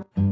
Like you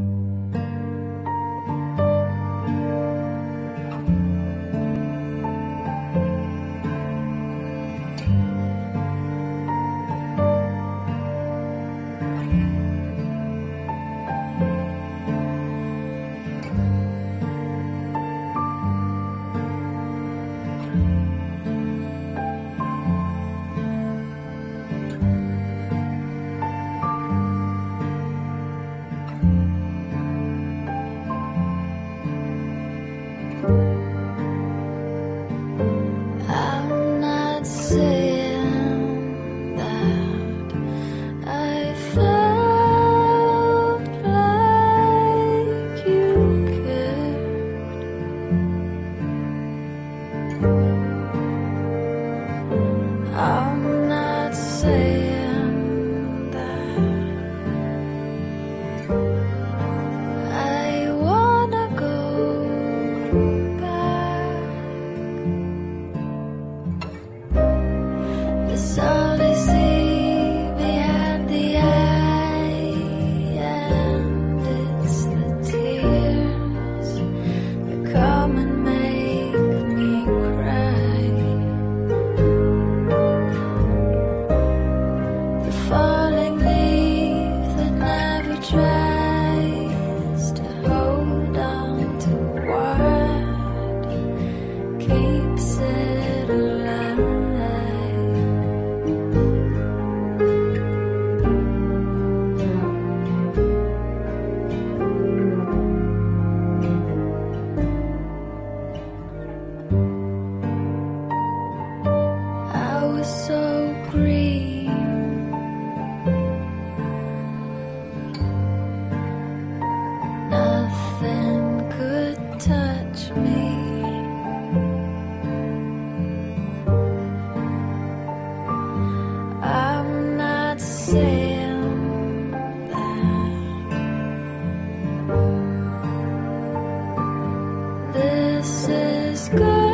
good.